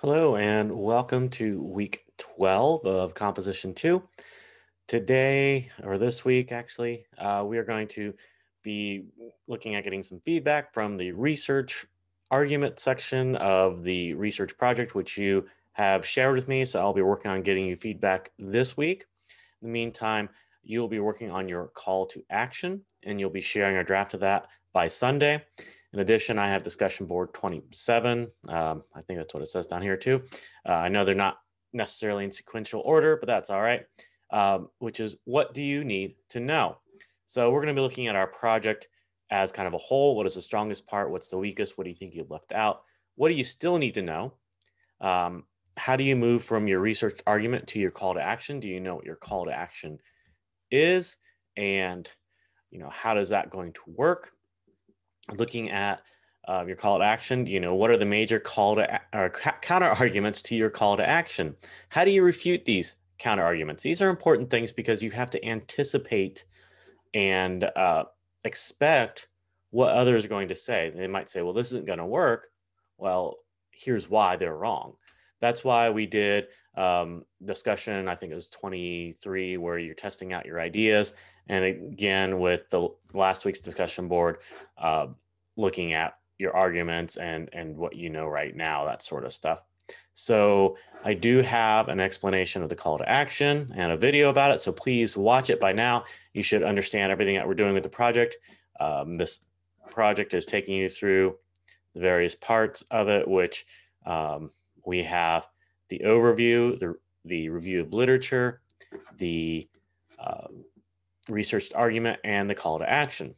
Hello, and welcome to week 12 of Composition 2. Today, or this week actually, uh, we are going to be looking at getting some feedback from the research argument section of the research project, which you have shared with me. So I'll be working on getting you feedback this week. In the meantime, you'll be working on your call to action, and you'll be sharing a draft of that by Sunday. In addition, I have discussion board 27. Um, I think that's what it says down here too. Uh, I know they're not necessarily in sequential order, but that's all right, um, which is what do you need to know? So we're going to be looking at our project as kind of a whole. What is the strongest part? What's the weakest? What do you think you left out? What do you still need to know? Um, how do you move from your research argument to your call to action? Do you know what your call to action is? And you know, how does that going to work? Looking at uh, your call to action, you know, what are the major call to or counter arguments to your call to action? How do you refute these counter arguments? These are important things because you have to anticipate and uh, expect what others are going to say. They might say, well, this isn't going to work. Well, here's why they're wrong. That's why we did um, discussion, I think it was 23, where you're testing out your ideas. And again, with the last week's discussion board, uh, looking at your arguments and, and what you know right now, that sort of stuff. So I do have an explanation of the call to action and a video about it. So please watch it by now. You should understand everything that we're doing with the project. Um, this project is taking you through the various parts of it, which um, we have the overview, the, the review of literature, the um, researched argument, and the call to action.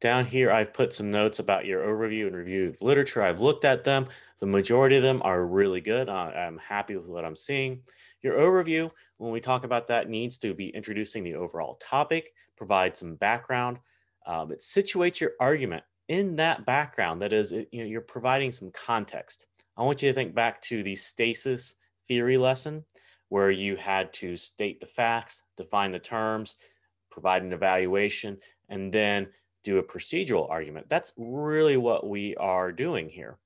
Down here, I've put some notes about your overview and review of literature. I've looked at them. The majority of them are really good. I'm happy with what I'm seeing. Your overview, when we talk about that, needs to be introducing the overall topic, provide some background. Um, it situates your argument in that background. That is, you know, you're providing some context. I want you to think back to the stasis theory lesson where you had to state the facts, define the terms, provide an evaluation, and then do a procedural argument. That's really what we are doing here.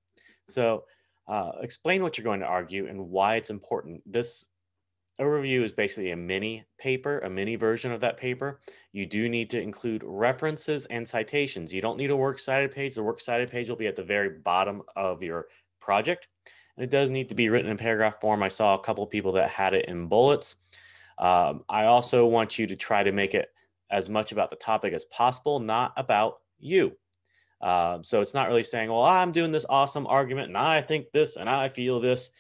So uh, explain what you're going to argue and why it's important. This overview is basically a mini paper, a mini version of that paper. You do need to include references and citations. You don't need a works cited page. The works cited page will be at the very bottom of your project. And it does need to be written in paragraph form. I saw a couple people that had it in bullets. Um, I also want you to try to make it as much about the topic as possible, not about you. Um, so it's not really saying, well, I'm doing this awesome argument and I think this and I feel this.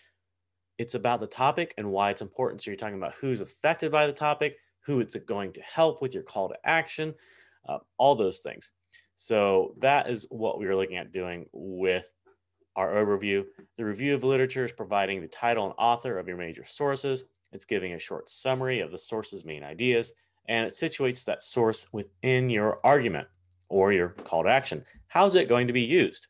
It's about the topic and why it's important. So you're talking about who's affected by the topic, who it's going to help with your call to action, uh, all those things. So that is what we were looking at doing with our overview. The review of literature is providing the title and author of your major sources. It's giving a short summary of the source's main ideas, and it situates that source within your argument or your call to action. How's it going to be used?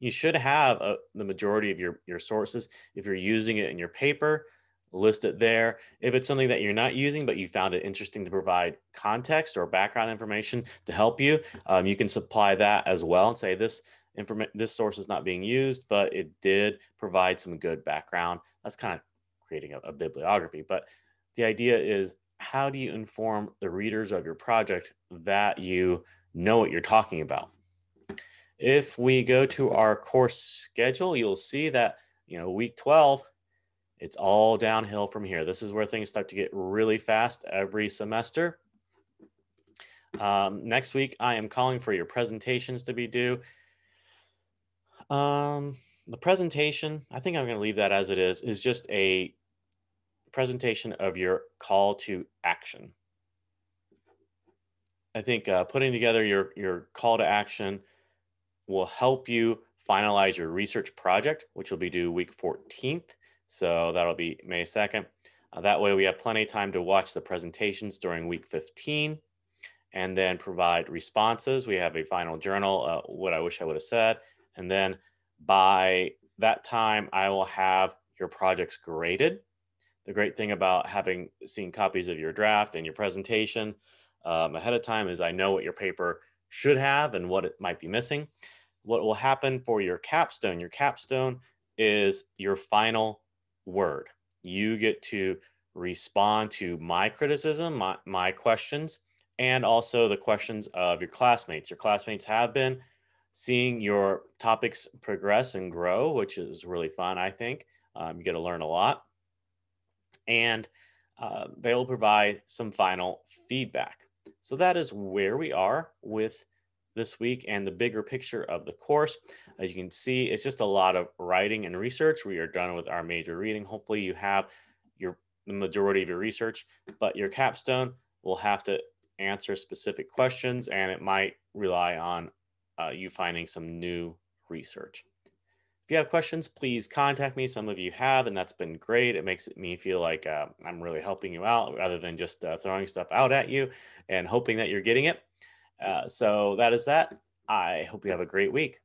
You should have a, uh, the majority of your, your sources. If you're using it in your paper, list it there. If it's something that you're not using, but you found it interesting to provide context or background information to help you, um, you can supply that as well and say this information this source is not being used, but it did provide some good background. That's kind of creating a, a bibliography. But the idea is how do you inform the readers of your project that you know what you're talking about? If we go to our course schedule, you'll see that, you know, week 12, it's all downhill from here. This is where things start to get really fast every semester. Um, next week, I am calling for your presentations to be due. Um, the presentation, I think I'm going to leave that as it is, is just a presentation of your call to action. I think uh, putting together your, your call to action will help you finalize your research project, which will be due week 14th. So that'll be May 2nd. Uh, that way we have plenty of time to watch the presentations during week 15 and then provide responses. We have a final journal, uh, what I wish I would have said, and then by that time, I will have your projects graded. The great thing about having seen copies of your draft and your presentation um, ahead of time is I know what your paper should have and what it might be missing. What will happen for your capstone? Your capstone is your final word. You get to respond to my criticism, my, my questions, and also the questions of your classmates. Your classmates have been seeing your topics progress and grow, which is really fun, I think. Um, you get to learn a lot. And uh, they will provide some final feedback. So that is where we are with this week and the bigger picture of the course. As you can see, it's just a lot of writing and research. We are done with our major reading. Hopefully you have your the majority of your research, but your capstone will have to answer specific questions and it might rely on uh, you finding some new research. If you have questions, please contact me. Some of you have, and that's been great. It makes me feel like uh, I'm really helping you out rather than just uh, throwing stuff out at you and hoping that you're getting it. Uh, so that is that. I hope you have a great week.